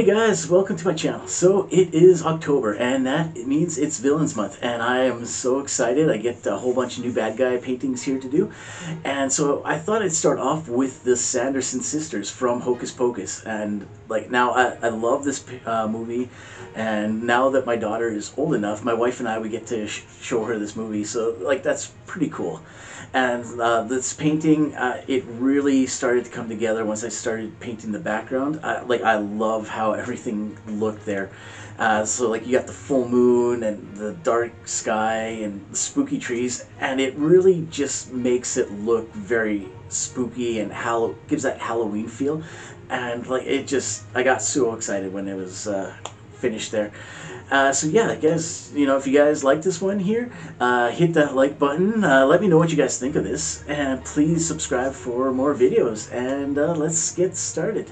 Hey guys, welcome to my channel. So it is October and that means it's Villains Month and I am so excited. I get a whole bunch of new bad guy paintings here to do. And so I thought I'd start off with the Sanderson sisters from Hocus Pocus. And like now I, I love this uh, movie and now that my daughter is old enough, my wife and I, we get to sh show her this movie. So like that's pretty cool. And uh, this painting, uh, it really started to come together once I started painting the background. I, like I love how everything looked there. Uh, so like you got the full moon and the dark sky and spooky trees, and it really just makes it look very spooky and gives that Halloween feel. And like it just, I got so excited when it was uh, finished there. Uh, so yeah, guys, you know, if you guys like this one here, uh, hit that like button. Uh, let me know what you guys think of this, and please subscribe for more videos. And uh, let's get started.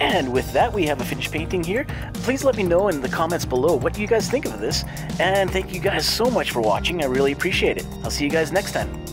And with that, we have a finished painting here. Please let me know in the comments below what you guys think of this. And thank you guys so much for watching. I really appreciate it. I'll see you guys next time.